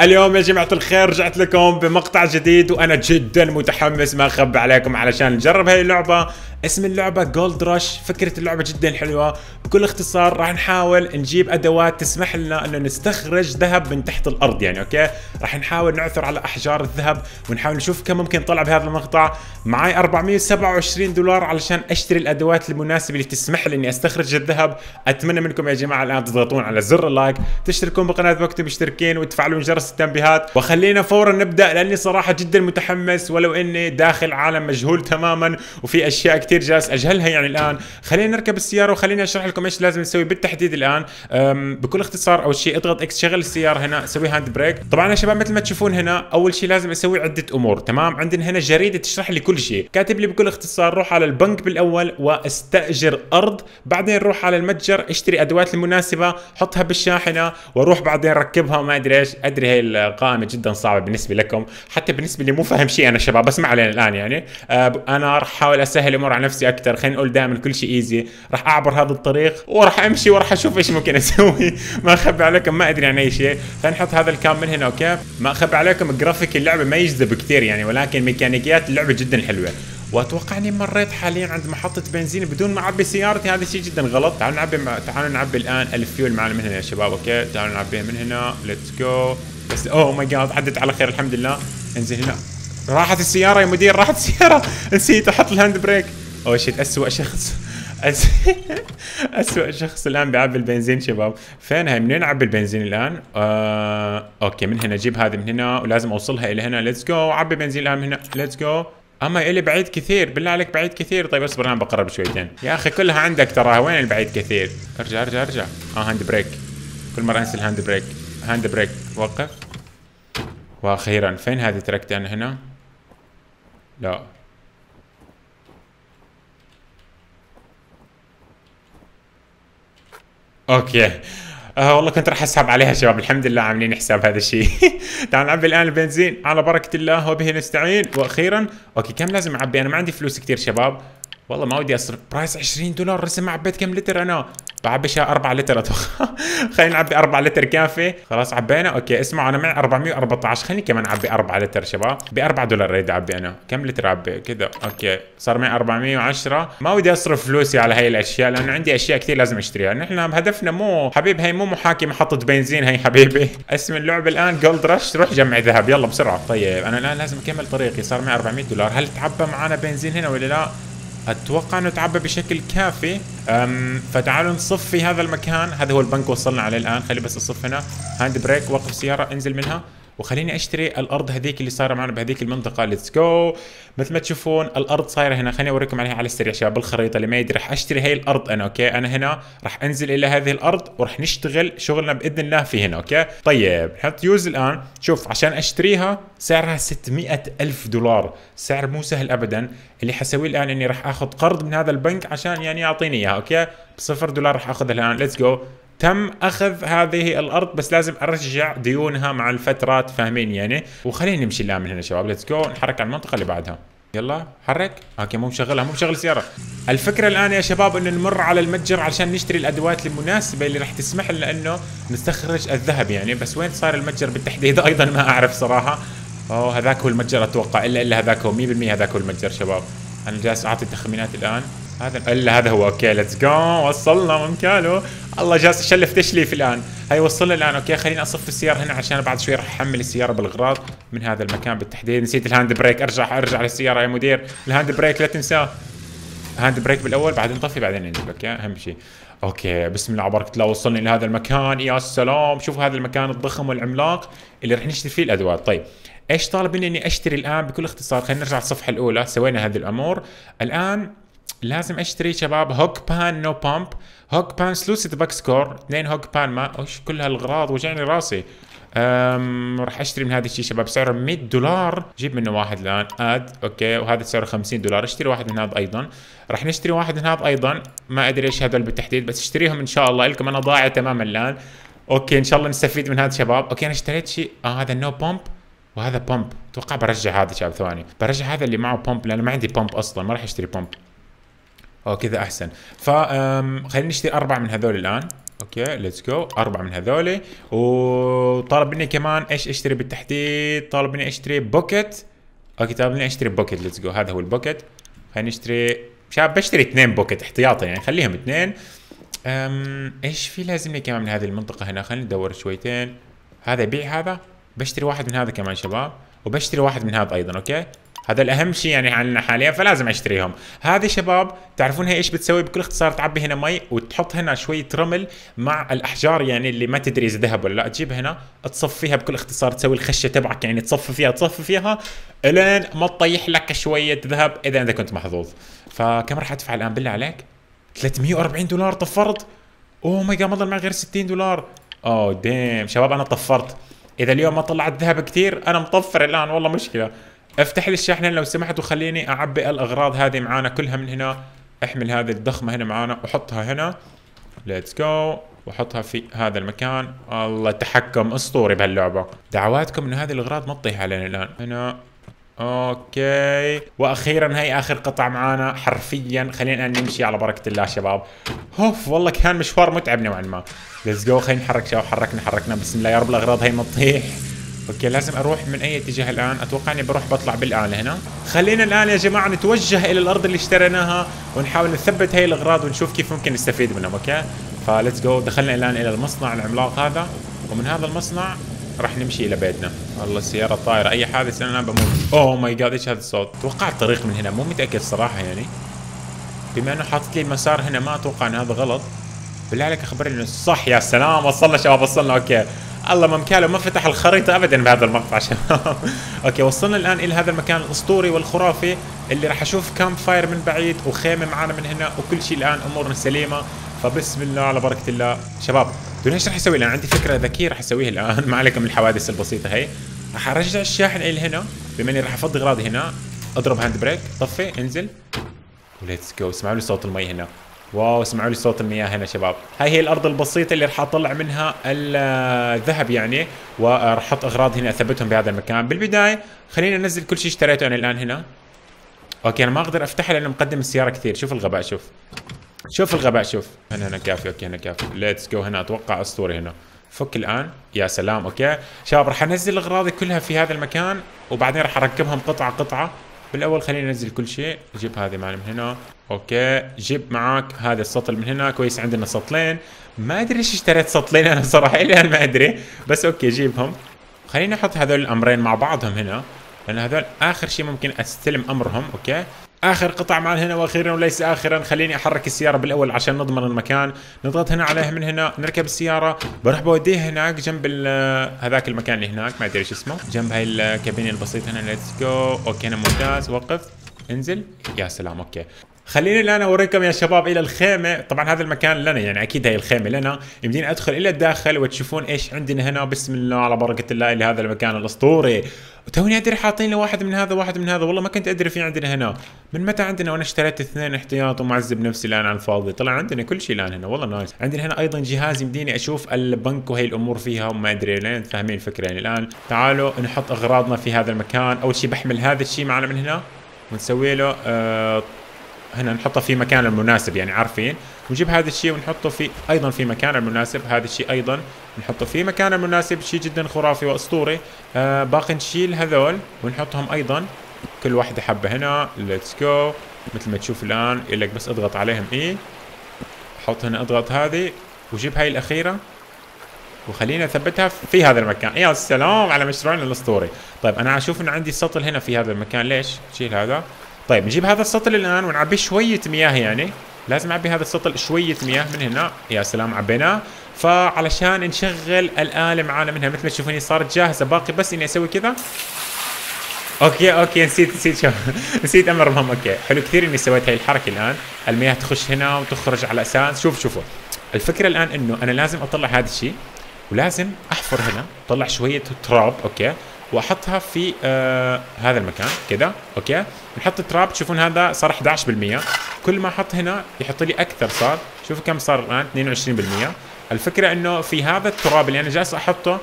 اليوم يا جماعة الخير رجعت لكم بمقطع جديد وأنا جدا متحمس ما اخبي عليكم علشان نجرب هاي اللعبة. اسم اللعبة Gold Rush فكرة اللعبة جدا حلوة. بكل اختصار راح نحاول نجيب أدوات تسمح لنا إنه نستخرج ذهب من تحت الأرض يعني okay؟ راح نحاول نعثر على أحجار الذهب ونحاول نشوف كم ممكن نطلع بهذا المقطع. معي 427 دولار علشان أشتري الأدوات المناسبة اللي تسمح لي إني أستخرج الذهب. أتمنى منكم يا جماعة الآن تضغطون على زر ال like تشتركون بقناة وقت مشتركين وتفعلون جرس التنبيهات. وخلينا فورا نبدأ لأني صراحة جدا متحمس ولو إني داخل عالم مجهول تماما وفي أشياء كثير جالس أجهلها يعني الآن. خلينا نركب السيارة وخليني أشرح لكم إيش لازم نسوي بالتحديد الآن. بكل اختصار أول شيء اضغط X شغل السيارة هنا سوي handbrake طبعا يا شباب مثل ما تشوفون هنا أول شيء لازم أسوي عدة أمور تمام؟ عندنا هنا جريدة تشرح لي كل شيء. كاتب لي بكل اختصار روح على البنك بالأول وأستأجر أرض بعدين روح على المتجر اشتري أدوات المناسبة حطها بالشاحنة وأروح بعدين ركبها ما أدري إيش. أدري هي القائمة جدا صعبة بالنسبة لكم حتى بالنسبة لي مو فاهم شيء أنا شباب بس ما علينا الآن يعني. أنا راح أحاول أسهل الأمور نفسي أكثر خلينا نقول دائما كل شيء easy راح أعبر هذا الطريق وراح أمشي وراح أشوف إيش ممكن أسوي. ما أخبي عليكم ما أدري عن أي شيء. خلينا نحط هذا ال cam من هنا okay؟ ما أخبي عليكم جرافيك اللعبة ما يجذب كثير يعني ولكن ميكانيكيات اللعبة جدا حلوة. واتوقع اني مريت حاليا عند محطة بنزين بدون ما أعبي سيارتي. هذا شيء جدا غلط. تعالوا نعبي تعالوا نعبي الآن الفيول معنا من هنا يا شباب okay؟ تعالوا نعبيها من هنا. let's go بس oh my God عدت على خير الحمد لله. انزل هنا. راحت السيارة يا مدير راحت السيارة. نسيت أحط ال handbrake oh shit اسوء شخص. أسوأ شخص الآن بيعبي البنزين شباب. فين هاي؟ منين أعبي البنزين الآن؟ آه... okay من هنا أجيب هذه من هنا ولازم أوصلها إلى هنا. let's go عبي بنزين الآن من هنا. let's go أما إلي بعيد كثير. بالله عليك بعيد كثير. طيب اصبر أنا بقرب شويتين. يا أخي كلها عندك تراها وين البعيد كثير؟ ارجع ارجع ارجع. آه hand brake كل مرة أنسى ال hand brake hand brake وقف. وأخيرا فين هذه تركتي أنا هنا؟ لا. okay. آه والله كنت راح أسحب عليها شباب. الحمد لله عاملين حساب هذا الشيء. تعال نعبي الآن البنزين. على بركة الله وبه نستعين. وأخيرا okay كم لازم أعبي؟ أنا ما عندي فلوس كثير شباب. والله ما ودي أصرف. price 20 دولار ما عبيت كم لتر أنا؟ بعبي 4 لتر. أتوقع خلينا نعبي 4 لتر كافي. خلاص عبينا. okay اسمعوا أنا معي 414 خليني كمان أعبي 4 لتر شباب. ب 4 دولار أريد أعبي أنا. كم لتر أعبي؟ كذا okay صار معي 410 ما ودي أصرف فلوسي على هاي الأشياء لأنه عندي أشياء كثير لازم أشتريها. نحن هدفنا مو حبيب هي مو محاكي محطه بنزين هي حبيبي. اسم اللعبه الآن Gold Rush روح جمع ذهب. يلا بسرعة. طيب أنا الآن لازم أكمل طريقي. صار معي 400 دولار. هل تعبى معنا بنزين هنا ولا لا؟ أتوقع إنه تعبى بشكل كافي. فتعالوا نصف في هذا المكان. هذا هو البنك وصلنا عليه الآن. خلي بس اصف هنا. hand brake. وقف سيارة. انزل منها. وخليني أشتري الأرض هذيك اللي صايرة معنا بهذيك المنطقة. let's go مثل ما تشوفون الأرض صايرة هنا. خليني أوريكم عليها على السريع شباب بالخريطة اللي ما يدري. راح أشتري هي الأرض أنا okay؟ أنا هنا راح أنزل إلى هذه الأرض وراح نشتغل شغلنا بإذن الله في هنا okay؟ طيب نحط use الآن. شوف عشان أشتريها سعرها 600 ألف دولار. سعر مو سهل ابدا. اللي حسويه الآن إني راح آخذ قرض من هذا البنك عشان يعني يعطيني إياها okay؟ بصفر دولار راح آخذها الآن. let's go تم أخذ هذه الأرض بس لازم أرجع ديونها مع الفترات فاهمين يعني؟ وخلينا نمشي الان من هنا شباب. let's go نحرك على المنطقة اللي بعدها. يلا حرك. okay مو مشغلها مو مشغل السيارة. الفكرة الآن يا شباب إنه نمر على المتجر علشان نشتري الأدوات المناسبة اللي راح تسمح لنا إنه نستخرج الذهب يعني. بس وين صار المتجر بالتحديد؟ أيضا ما أعرف صراحة. أوه هذاك هو المتجر أتوقع. إلا إلا هذاك هو 100% هذاك هو المتجر شباب. أنا جالس أعطي تخمينات الآن. هذا الا هذا هو okay let's go وصلنا مكانه الله جالس اشلف تشليف الآن. هاي وصلنا الآن okay خليني أصف السيارة هنا عشان بعد شوي راح أحمل السيارة بالاغراض من هذا المكان بالتحديد. نسيت ال hand brake أرجع أرجع للسيارة يا مدير. ال hand brake لا تنساه hand brake بالأول بعدين نطفي بعدين ننزل okay أهم شيء. okay بسم الله بركة الله وصلنا إلى هذا المكان. يا سلام شوف هذا المكان الضخم والعملاق اللي راح نشتري فيه الأدوات. طيب إيش طالب مني إني أشتري الآن؟ بكل اختصار خلينا نرجع الصفحه الأولى سوينا هذه الأمور. الآن لازم أشتري شباب هوك بان نو بامب هوك بان سلوسيت باك سكور. اثنين هوك بان ما إيش كل هالأغراض وجعني راسي. أم راح أشتري من هذا الشيء شباب. سعره 100 دولار. جيب منه واحد الآن. اد أوكي. وهذا سعره 50 دولار. أشتري واحد من هذا أيضا. راح نشتري واحد من هذا أيضا. ما أدري إيش هذول بالتحديد بس اشتريهم إن شاء الله. لكم أنا ضايع تماما الآن. okay. إن شاء الله نستفيد من هذا شباب. okay. أنا اشتريت شيء. آه هذا no pump وهذا pump أتوقع برجع هذا شباب ثواني. برجع هذا اللي معه pump لأنه ما عندي pump أصلا. ما راح أشتري pump أو كذا أحسن. ف خلينا نشتري أربع من هذول الآن. okay let's go أربعة من هذول وطالب مني كمان إيش أشتري بالتحديد؟ طالب مني أشتري bucket. okay طالب مني أشتري bucket. let's go هذا هو ال bucket. خلينا نشتري شاب بشتري اثنين bucket احتياطا يعني خليهم اثنين. أم إيش في لازم لي كمان من هذه المنطقة هنا؟ خلينا ندور شويتين. هذا يبيع هذا؟ بشتري واحد من هذا كمان شباب. وبشتري واحد من هذا أيضا okay؟ هذا الأهم شيء يعني عندنا حاليا فلازم أشتريهم. هذه شباب تعرفون هي إيش بتسوي؟ بكل اختصار تعبي هنا مي وتحط هنا شوية رمل مع الأحجار يعني اللي ما تدري إذا ذهب ولا لا. تجيب هنا تصفيها بكل اختصار تسوي الخشة تبعك يعني تصفي فيها تصفي فيها إلين ما تطيح لك شوية ذهب إذا انت كنت محظوظ. فكم راح أدفع الآن؟ بالله عليك. 340 دولار طفرت. oh my God ما ضل معي غير 60 دولار. oh damn شباب أنا طفرت. إذا اليوم ما طلعت ذهب كثير أنا مطفر الآن والله مشكلة. افتح لي الشاحنة لو سمحت وخليني اعبي الأغراض هذه معانا كلها من هنا. أحمل هذه الضخمة هنا معانا وحطها هنا. let's go وأحطها في هذا المكان. الله تحكم أسطوري بهاللعبة. دعواتكم إنه هذه الأغراض ما تطيح علينا الآن. هنا. okay. وأخيرا هي آخر قطعه معانا حرفيا. خلينا نمشي على بركة الله شباب. اوف والله كان مشوار متعب نوعا ما. let's go خلينا نحرك شباب. حركنا حركنا. بسم الله يا رب الأغراض هي ما تطيح. okay لازم أروح من أي اتجاه الآن؟ أتوقع إني بروح بطلع بالآلة هنا. خلينا الان يا جماعة نتوجه إلى الأرض اللي اشتريناها ونحاول نثبت هي الأغراض ونشوف كيف ممكن نستفيد منهم okay؟ ف let's go. دخلنا الآن إلى المصنع العملاق هذا ومن هذا المصنع راح نمشي إلى بيتنا. والله السيارة طايره أي حادث أنا بموت. oh my God إيش هذا الصوت؟ توقعت طريق من هنا مو متأكد صراحة يعني. بما إنه حاطط لي المسار هنا ما أتوقع إن هذا غلط. بالله عليك أخبرني إنه صح يا سلام وصلنا شباب وصلنا okay. الله ما مكاله ما فتح الخريطة ابدا بهذا المقطع. شباب. okay وصلنا الآن إلى هذا المكان الأسطوري والخرافي اللي راح أشوف campfire من بعيد وخيمة معانا من هنا وكل شيء الآن أمورنا سليمة. فبسم الله على بركة الله. شباب دون إيش راح أسوي الآن؟ عندي فكرة ذكية راح أسويها الآن. ما عليكم من الحوادث البسيطة هي. راح أرجع الشاحنة إلى هنا بما إني راح أفضي أغراضي هنا. أضرب hand brake طفي انزل. و let's go اسمعوا لي صوت المي هنا. wow اسمعوا لي صوت المياه هنا شباب. هاي هي الأرض البسيطة اللي راح أطلع منها الذهب يعني وراح أحط أغراض هنا أثبتهم بهذا المكان. بالبداية خليني أنزل كل شيء اشتريته أنا الآن هنا. okay أنا ما أقدر افتحها لأنه مقدم السيارة كثير. شوف الغباء شوف. شوف الغباء شوف. هنا هنا كافي okay هنا كافي. let's go هنا أتوقع اسطوري هنا. فك الآن. يا سلام okay. شباب راح أنزل أغراضي كلها في هذا المكان وبعدين راح أركبهم قطعة قطعة. بالأول خلينا ننزل كل شيء. جيب هذه معنا من هنا. okay. جيب معك هذا السطل من هنا. كويس عندنا سطلين. ما أدري ليش اشتريت سطلين أنا صراحة الآن ما أدري. بس okay جيبهم. خليني أحط هذول الأمرين مع بعضهم هنا لأن هذول آخر شيء ممكن أستلم أمرهم. okay. آخر قطع معنا هنا وأخيرا وليس اخرا. خليني أحرك السيارة بالأول عشان نضمن المكان. نضغط هنا عليها من هنا. نركب السيارة. بروح بوديها هناك جنب هذاك المكان اللي هناك. ما أدري إيش اسمه. جنب هاي الكابينة البسيطة هنا. let's go okay أنا ممتاز. وقف. انزل. يا سلام. okay. خليني الآن أوريكم يا شباب إلى الخيمة. طبعا هذا المكان لنا يعني أكيد هي الخيمة لنا. يمديني أدخل إلى الداخل وتشوفون إيش عندنا هنا. بسم الله على بركة الله إلى هذا المكان الأسطوري. وتوني أدري حاطين له واحد من هذا واحد من هذا. والله ما كنت أدري في عندنا هنا. من متى عندنا؟ وأنا اشتريت اثنين احتياط ومعذب نفسي الآن على الفاضي. طلع عندنا كل شيء الآن هنا والله نايس. عندنا هنا أيضا جهاز يمديني أشوف البنك وهي الأمور فيها وما أدري لين. فاهمين الفكرة يعني. الآن تعالوا نحط أغراضنا في هذا المكان. أول شيء بحمل هذا الشيء معنا من هنا ونسوي له آه هنا نحطه في مكان المناسب يعني عارفين؟ ونجيب هذا الشيء ونحطه في أيضا في مكان المناسب هذا الشيء أيضا نحطه في مكان المناسب شيء جدا خرافي وأسطوري. آه باقي نشيل هذول ونحطهم أيضا كل واحدة حبة هنا let's go مثل ما تشوف الآن يقول لك بس أضغط عليهم إي. حط هنا أضغط هذه وجيب هاي الأخيرة. وخلينا أثبتها في هذا المكان. يا سلام على مشروعنا الأسطوري. طيب أنا أشوف إن عندي سطل هنا في هذا المكان. ليش؟ شيل هذا. طيب نجيب هذا السطل الآن ونعبيه شوية مياه يعني. لازم نعبي هذا السطل شوية مياه من هنا. يا سلام عبيناه فعلشان نشغل الآلة معانا منها مثل ما تشوفوني صارت جاهزة. باقي بس إني أسوي كذا. okay okay نسيت نسيت شو. نسيت أمر مهم. okay حلو كثير إني سويت هاي الحركة الآن. المياه تخش هنا وتخرج على أساس. شوف شوفوا. الفكرة الآن إنه أنا لازم أطلع هذا الشيء ولازم أحفر هنا. أطلع شوية تراب. okay. واحطها في آه هذا المكان كذا okay؟ نحط التراب تشوفون هذا صار 11% كل ما أحط هنا يحط لي أكثر صار شوفوا كم صار الآن؟ 22% الفكرة إنه في هذا التراب اللي أنا جالس أحطه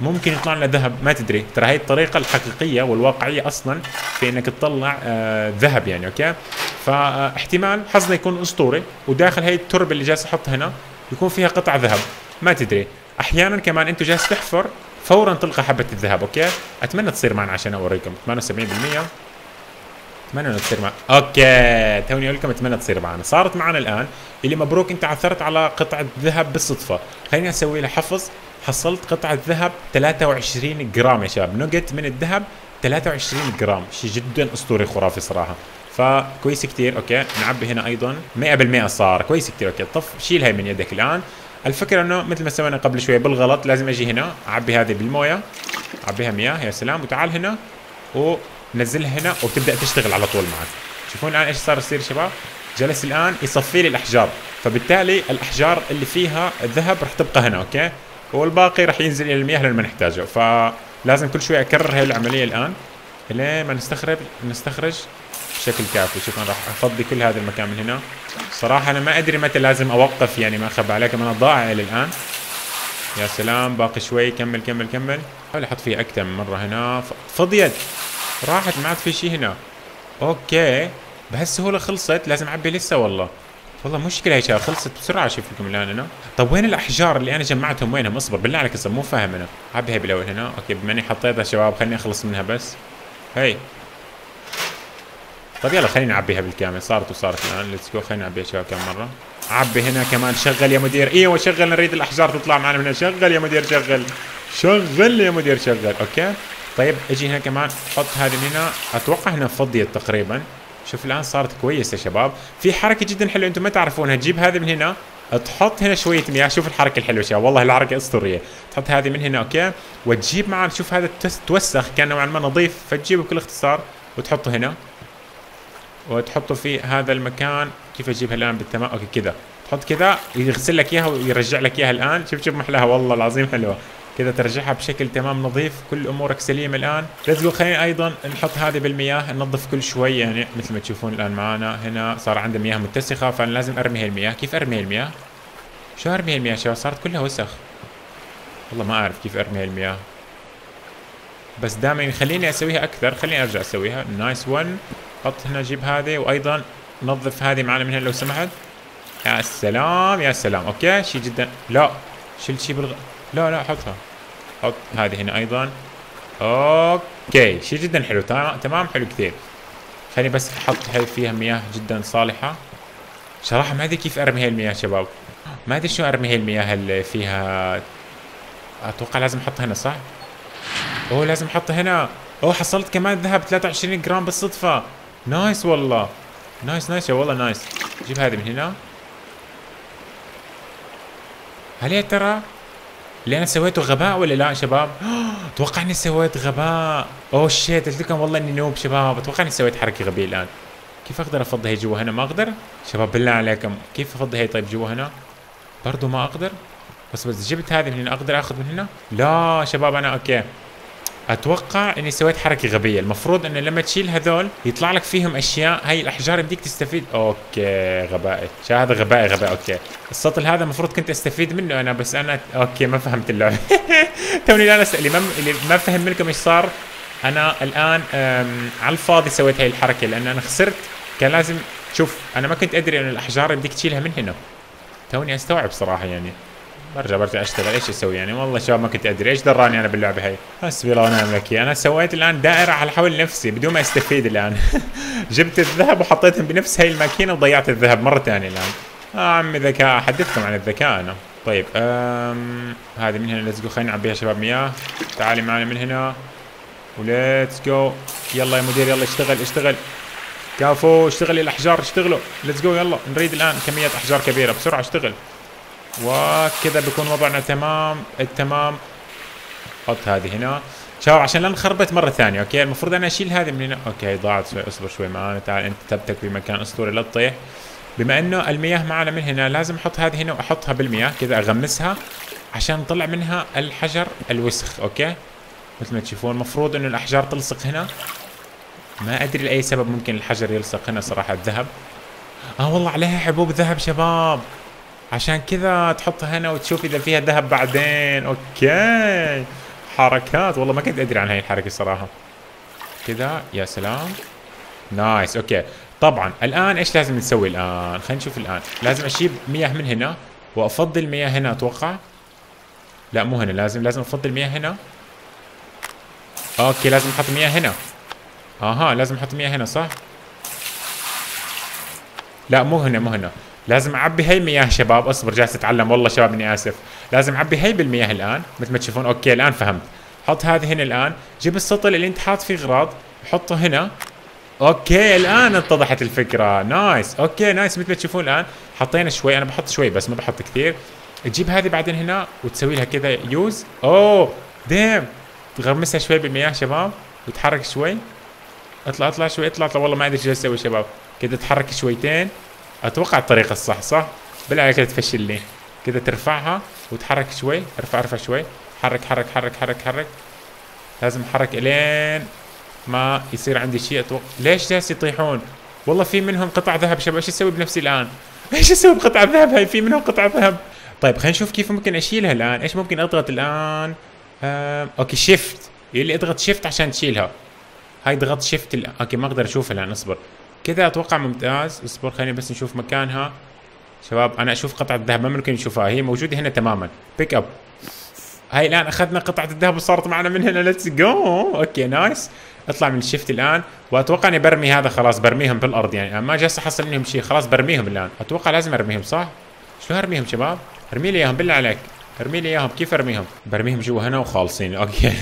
ممكن يطلع لنا ذهب ما تدري. ترى هي الطريقة الحقيقية والواقعية أصلا في إنك تطلع آه ذهب يعني okay؟ فاحتمال حظنا يكون أسطوري وداخل هي التربة اللي جالس أحطها هنا يكون فيها قطع ذهب ما تدري. أحيانا كمان انت جالس تحفر فورا تلقى حبة الذهب okay؟ أتمنى تصير معنا عشان أوريكم. 78% أتمنى إنه تصير معنا okay. توني أقول لكم أتمنى تصير معنا. صارت معنا الآن. اللي مبروك أنت عثرت على قطعة ذهب بالصدفة. خليني أسوي له حفظ. حصلت قطعة ذهب 23 جرام يا شباب. نقت من الذهب 23 جرام. شيء جدا أسطوري خرافي صراحة. فكويس كثير okay. نعبي هنا أيضا. 100% صار. كويس كثير okay. طف شيل هاي من يدك الآن. الفكرة إنه مثل ما سوينا قبل شوية بالغلط لازم أجي هنا أعبي هذه بالموية أعبيها مياه يا سلام وتعال هنا ونزلها هنا وبتبدأ تشتغل على طول معك. شوفون الآن إيش صار يصير شباب؟ جلس الآن يصفي لي الأحجار. فبالتالي الأحجار اللي فيها الذهب رح تبقى هنا okay؟ والباقي رح ينزل إلى المياه لما نحتاجه. فلازم كل شوي أكرر هاي العملية الآن. لين ما نستخرج نستخرج بشكل كافي. شوف أنا راح أفضي كل هذا المكان من هنا. صراحة أنا ما أدري متى لازم أوقف يعني ما أخبى عليكم أنا ضائع إلى الآن. يا سلام باقي شوي. كمل كمل كمل. حاول أحط فيه أكثر من مرة هنا. فضيت راحت ما عاد في شيء هنا. okay. بهالسهولة خلصت. لازم أعبي لسه والله. والله مشكلة يا شباب خلصت بسرعة أشوف لكم الآن أنا طب وين الأحجار اللي أنا جمعتهم؟ وينهم؟ اصبر بالله عليك أصبر مو فاهم أنا. عبي هي بالاول هنا. okay بما اني حطيتها شباب خليني أخلص منها بس. هي طيب يلا خلينا نعبيها بالكامل صارت وصارت الآن. let's go خلينا نعبيها شباب كم مرة. عبي هنا كمان. شغل يا مدير. إيوه شغل. نريد الأحجار تطلع معنا من هنا. شغل يا مدير شغل. شغل يا مدير شغل. okay؟ طيب أجي هنا كمان. حط هذه من هنا. أتوقع هنا فضيت تقريبا. شوف الآن صارت كويسة شباب. في حركة جدا حلوة. أنتم ما تعرفونها. تجيب هذه من هنا. تحط هنا شوية مياه. شوف الحركة الحلوة شباب. والله الحركة أسطورية. تحط هذه من هنا okay؟ وتجيب معنا شوف هذا توسخ كان نوعا ما نظيف. فتجيبه بكل اختصار وتحطه هنا. وتحطه في هذا المكان. كيف أجيبها الآن بالتمام؟ okay كذا. تحط كذا يغسل لك إياها ويرجع لك إياها الآن. شوف شوف محلاها. والله العظيم حلوة. كذا ترجعها بشكل تمام نظيف. كل أمورك سليمة الآن. let's go خلينا أيضا. نحط هذه بالمياه. ننظف كل شوي. يعني مثل ما تشوفون الآن معنا هنا صار عندنا مياه متسخة فأنا لازم ارمي هالمياه كيف ارمي المياه؟ شو ارمي المياه؟ شباب صارت كلها وسخ. والله ما أعرف كيف ارمي المياه. بس دائما خليني أسويها أكثر. خليني أرجع أسويها. nice one حط هنا جيب هذه وأيضا نظف هذه معنا من هنا لو سمحت. يا سلام يا سلام. okay شيء جدا. لا شيل شيء بالغ لا لا حطها. حط هذه هنا أيضا. okay شيء جدا حلو. تمام حلو كثير. خليني بس أحط فيها مياه جدا صالحة. صراحة ما أدري كيف أرمي هاي المياه شباب. ما أدري شو أرمي هاي المياه اللي فيها. أتوقع لازم أحطها هنا صح؟ أوه لازم أحطها هنا. أوه حصلت كمان ذهب 23 جرام بالصدفة. nice والله nice nice يا والله nice جيب هذه من هنا هل يا ترى اللي أنا سويته غباء ولا لا شباب؟ أتوقع اني سويت غباء oh shit قلت لكم والله إني noob شباب أتوقع اني سويت حركة غبية الآن كيف أقدر افضي هي جوا هنا ما أقدر؟ شباب بالله عليكم كيف افضي هي طيب جوا هنا؟ برضو ما أقدر؟ بس بس جبت هذه من هنا أقدر آخذ من هنا؟ لا شباب أنا okay أتوقع إني سويت حركة غبية. المفروض إنه لما تشيل هذول يطلع لك فيهم أشياء. هاي الأحجار بديك تستفيد. okay غبائي هذا غبائي غبائي okay. السطل هذا المفروض كنت أستفيد منه أنا بس أنا okay ما فهمت اللعبة. توني الان اللي ما اللي ما فهم منكم إيش صار أنا الآن على الفاضي سويت هاي الحركة لأن أنا خسرت. كان لازم شوف أنا ما كنت أدري إن الأحجار بديك تشيلها من هنا. توني أستوعب صراحة يعني. برجع برجع أشتغل. إيش أسوي يعني؟ والله شباب ما كنت أدري. إيش دراني أنا باللعبة هاي؟ حسبي الله ونعم الوكيل أنا سويت الآن دائرة على حول نفسي بدون ما أستفيد الآن. جبت الذهب وحطيتهم بنفس هاي الماكينة وضيعت الذهب مرة ثانية الآن. آه عمي ذكاء. حدثتكم عن الذكاء أنا. طيب أم... هذه من هنا. let's go خلينا نعبيها شباب مياه. تعالي معنا من هنا. و let's go يلا يا مدير يلا اشتغل اشتغل. كفو اشتغلي الأحجار اشتغلوا. let's go يلا. نريد الآن كميات أحجار كبيرة. بسرعة اشتغل. وكذا بيكون وضعنا تمام. التمام. حط هذه هنا. شباب عشان لا نخربط مرة ثانية okay؟ المفروض أنا أشيل هذه من هنا. okay ضاعت شوي. أصبر شوي معانا. تعال أنت تبتك بمكان اسطوري لا تطيح. بما إنه المياه معنا من هنا لازم أحط هذه هنا وأحطها بالمياه. كذا أغمسها عشان نطلع منها الحجر الوسخ okay؟ مثل ما تشوفون المفروض إنه الأحجار تلصق هنا. ما أدري لأي سبب ممكن الحجر يلصق هنا صراحة. الذهب. آه والله عليها حبوب ذهب شباب. عشان كذا تحطها هنا وتشوف إذا فيها ذهب بعدين. okay. حركات. والله ما كنت أدري عن هاي الحركة صراحة. كذا. يا سلام. nice. okay. طبعا الآن إيش لازم نسوي الآن؟ خلينا نشوف الآن. لازم أجيب مياه من هنا وافضي المياه هنا أتوقع. لا مو هنا. لازم لازم افضي المياه هنا. okay لازم أحط مياه هنا. أها لازم أحط مياه هنا صح؟ لا مو هنا مو هنا. لازم أعبي هي المياه شباب أصبر جالس أتعلم. والله شباب إني آسف. لازم أعبي هي بالمياه الآن. مثل ما تشوفون okay الآن فهمت. حط هذه هنا الآن. جيب السطل اللي أنت حاط فيه أغراض حطه هنا. okay الآن اتضحت الفكرة. nice. okay nice. مثل ما تشوفون الآن حطينا شوي. أنا بحط شوي بس ما بحط كثير. تجيب هذه بعدين هنا وتسوي لها كذا يوز أوه ديم تغمسها شوي بالمياه شباب وتحرك شوي. اطلع اطلع شوي اطلع اطلع. والله ما أدري إيش أسوي شباب. كذا تحرك شويتين. أتوقع الطريقة الصح صح؟ بالله عليك تفشل لي كذا ترفعها وتحرك شوي ارفع ارفع شوي. حرك حرك حرك حرك حرك. لازم احرك إلين ما يصير عندي شيء أتوقع. ليش جالس يطيحون؟ والله في منهم قطع ذهب شباب إيش أسوي بنفسي الآن؟ إيش أسوي بقطع الذهب هاي في منهم قطع ذهب. طيب خلينا نشوف كيف ممكن أشيلها الآن. إيش ممكن أضغط الآن؟ آه، okay shift يقول لي أضغط shift عشان تشيلها. هاي ضغط shift ال... okay ما أقدر أشوفها الآن أصبر. كذا أتوقع ممتاز. اصبر خليني بس نشوف مكانها. شباب أنا أشوف قطعة الذهب ما ممكن نشوفها. هي موجودة هنا تماما. pick up هاي الآن أخذنا قطعة الذهب وصارت معنا من هنا. let's go okay nice أطلع من ال shift الآن. وأتوقع إني برمي هذا. خلاص برميهم بالأرض يعني. ما جالس أحصل منهم شيء خلاص برميهم الآن. أتوقع لازم أرميهم صح؟ شلون أرميهم شباب؟ أرمي لي إياهم بالله عليك. ارمي لي إياهم. كيف أرميهم؟ برميهم جوا هنا وخالصين. okay.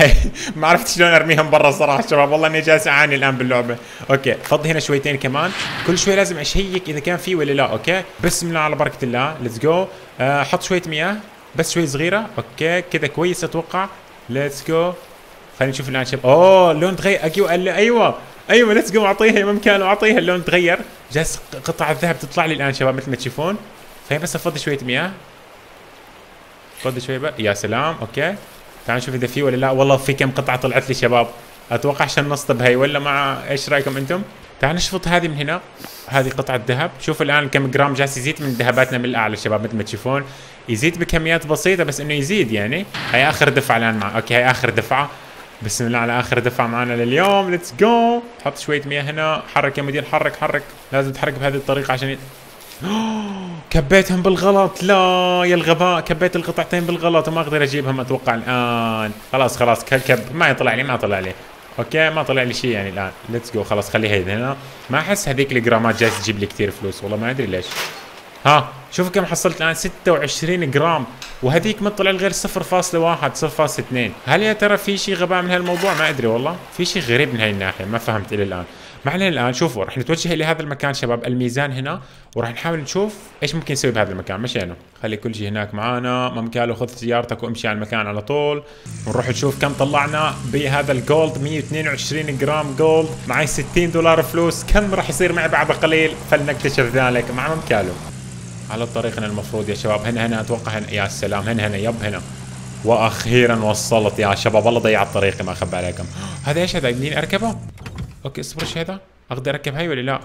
ما عرفت شلون أرميهم برا الصراحه شباب. والله إني جالس أعاني الآن باللعبة. okay. فضي هنا شويتين كمان. كل شوي لازم أشيك إذا كان في ولا لا. okay. بسم الله على بركة الله. let's go آه حط شوية مياه. بس شوي صغيرة. okay. كذا كويس أتوقع. let's go خلينا نشوف الآن شباب أوه اللون تغير. أيوه أيوه. أيوه let's go أعطيها مكانه أعطيها اللون تغير. جالس قطع الذهب تطلع لي الآن شباب مثل ما تشوفون. خلينا بس أفضي شوية مياه. فضي شوي بقى يا سلام. okay. تعال نشوف إذا في ولا لا. والله في كم قطعة طلعت لي شباب. أتوقع عشان نصطب هي ولا مع إيش رأيكم أنتم؟ تعال نشفط هذه من هنا. هذه قطعة ذهب. شوف الآن كم جرام جالس يزيد من ذهباتنا من الأعلى شباب مثل ما تشوفون. يزيد بكميات بسيطة بس إنه يزيد يعني. هي آخر دفعة الآن مع okay هي آخر دفعة. بسم الله على آخر دفعة معنا لليوم. let's go حط شوية مياه هنا. حرك يا مدير. حرك حرك. لازم تحرك بهذه الطريقة عشان. كبيتهم بالغلط. لا يا الغباء. كبيت القطعتين بالغلط وما أقدر أجيبهم أتوقع الآن. خلاص خلاص كب. ما يطلع لي ما طلع لي. okay ما طلع لي شيء يعني الآن. let's go خلاص خلي هيدا هنا. ما أحس هذيك الجرامات جالس تجيب لي كثير فلوس. والله ما أدري ليش. ها شوف كم حصلت الآن. 26 جرام. وهذيك ما طلع غير 0.1 0.2 هل يا ترى في شيء غباء من هالموضوع؟ ما أدري والله. في شيء غريب من هاي الناحية. ما فهمت إلى الآن. ما علينا الآن شوفوا رح نتوجه إلى هذا المكان شباب الميزان هنا وراح نحاول نشوف إيش ممكن نسوي بهذا المكان. مشينا خلي كل شيء هناك معانا ممكالو خذ سيارتك وامشي على المكان على طول. ونروح نشوف كم طلعنا بهذا ال gold 122 جرام gold معي 60 دولار فلوس. كم راح يصير معي بعد قليل؟ فلنكتشف ذلك مع ممكالو على طريقنا المفروض يا شباب هنا هنا أتوقع هنا. يا سلام هنا هنا yep هنا. وأخيرا وصلت يا شباب والله ضيعت طريقي ما أخبي عليكم. هذا إيش هذا؟ يمديني أركبه؟ okay اصبر إيش هذا. أقدر أركب هاي ولا لا؟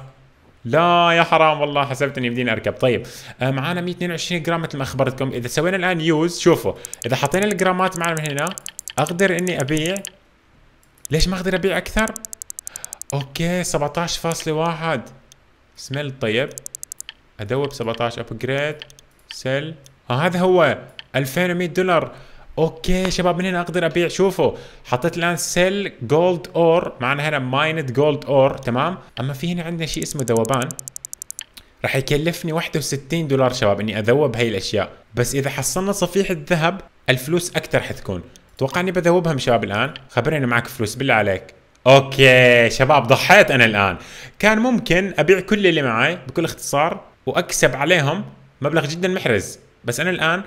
لا يا حرام والله حسبت اني يمديني أركب. طيب آه معانا 122 جرام مثل ما أخبرتكم. إذا سوينا الآن use شوفوا إذا حطينا الجرامات معنا من هنا أقدر إني أبيع. ليش ما أقدر أبيع أكثر؟ okay 17.1 smelt طيب. أدوب 17 upgrade sell آه هذا هو 2100 دولار. okay شباب من هنا أقدر أبيع؟ شوفوا حطيت الآن sell gold ore معنا هنا mined gold ore تمام؟ أما في هنا عندنا شيء اسمه ذوبان. راح يكلفني 61 دولار شباب إني أذوب هاي الأشياء. بس إذا حصلنا صفيحه ذهب الفلوس أكثر حتكون. أتوقع اني بذوبهم شباب الآن؟ خبرني معك فلوس بالله عليك. okay شباب ضحيت أنا الآن. كان ممكن أبيع كل اللي معي بكل اختصار وأكسب عليهم مبلغ جدا محرز. بس أنا الآن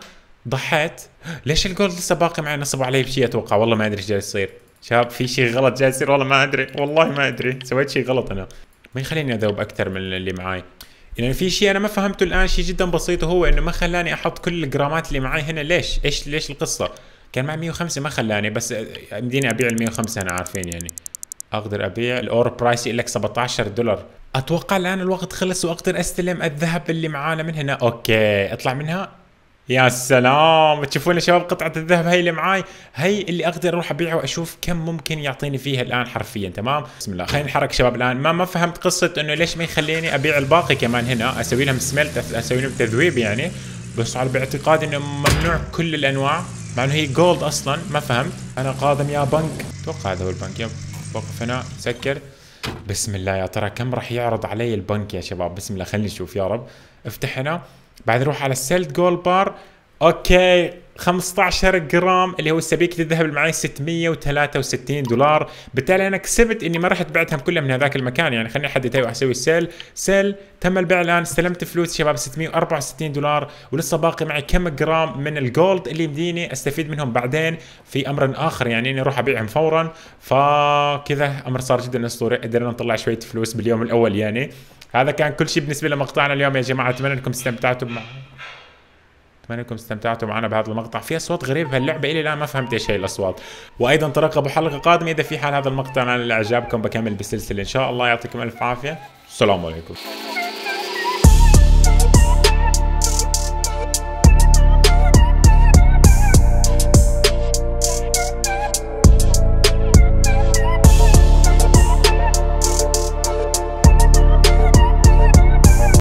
ضحيت. ليش ال gold لسه باقي معي نصبوا علي بشيء أتوقع؟ والله ما أدري إيش جاي يصير. شباب في شيء غلط جاي يصير؟ والله ما أدري. والله ما أدري. سويت شيء غلط أنا. ما يخليني أذوب أكثر من اللي معاي. يعني في شيء أنا ما فهمته الآن شيء جدا بسيط وهو إنه ما خلاني أحط كل الجرامات اللي معي هنا. ليش؟ إيش ليش القصة؟ كان معي 105 ما خلاني بس يمديني أبيع ال 105 أنا عارفين يعني. أقدر أبيع ال our price لك 17 دولار. أتوقع الآن الوقت خلص وأقدر أستلم الذهب اللي معانا من هنا. okay أطلع منها. يا سلام. تشوفون يا شباب قطعة الذهب هي اللي معاي؟ هي اللي أقدر أروح أبيعها وأشوف كم ممكن يعطيني فيها الآن حرفيا تمام؟ بسم الله. خلينا نحرك شباب الآن. ما ما فهمت قصة إنه ليش ما يخليني أبيع الباقي كمان هنا؟ أسوي لهم smelt أسوي لهم تذويب يعني. بس على باعتقاد إنه ممنوع كل الأنواع. مع إنه هي gold أصلا ما فهمت. أنا قادم يا بنك. أتوقع هذا هو البنك. yep وقف هنا. سكر. بسم الله يا ترى كم راح يعرض علي البنك يا شباب؟ بسم الله خلينا نشوف يا رب. افتح هنا. بعد نروح على ال sell gold bar. okay. 15 جرام اللي هو سبيكة الذهب اللي معي 663 دولار. بالتالي أنا كسبت إني ما رحت بعتهم كلها من هذاك المكان. يعني خليني أحدد أيوه أسوي sell. sell تم البيع الآن. استلمت فلوس شباب 664 دولار. ولسه باقي معي كم جرام من ال gold اللي يمديني أستفيد منهم بعدين في أمر آخر. يعني إني أروح أبيعهم فورا. فكذا أمر صار جدا أسطوري. قدرنا نطلع شوية فلوس باليوم الأول يعني. هذا كان كل شيء بالنسبة لمقطعنا اليوم يا جماعة. أتمنى أنكم استمتعتوا معه اتمنى انكم استمتعتوا معنا بهذا المقطع. في أصوات غريبة بهاللعبه إلي الان ما فهمت إيش هي الأصوات. وأيضا ترقبوا حلقة قادمة إذا في حال هذا المقطع نال اعجابكم بكمل بالسلسله إن شاء الله يعطيكم ألف عافية. السلام عليكم.